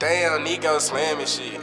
Damn, Nico slamming shit.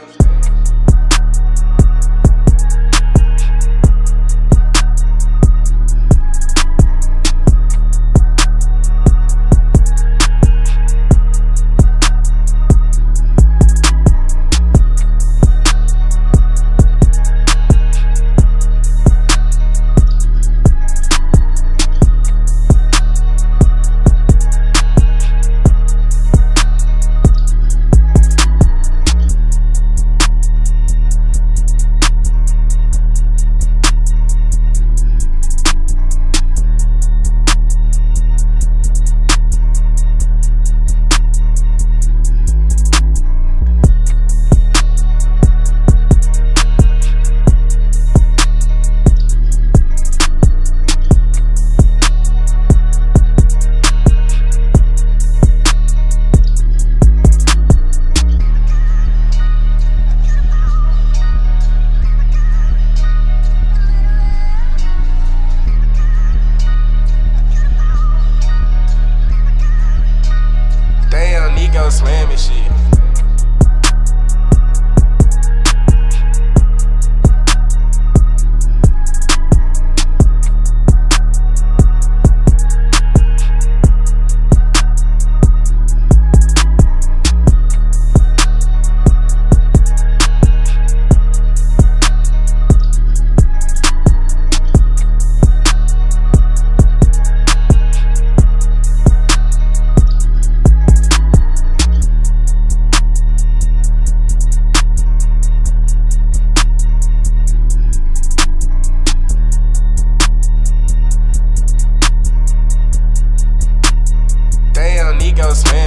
Nico slamming shit.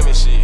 Slamming shit.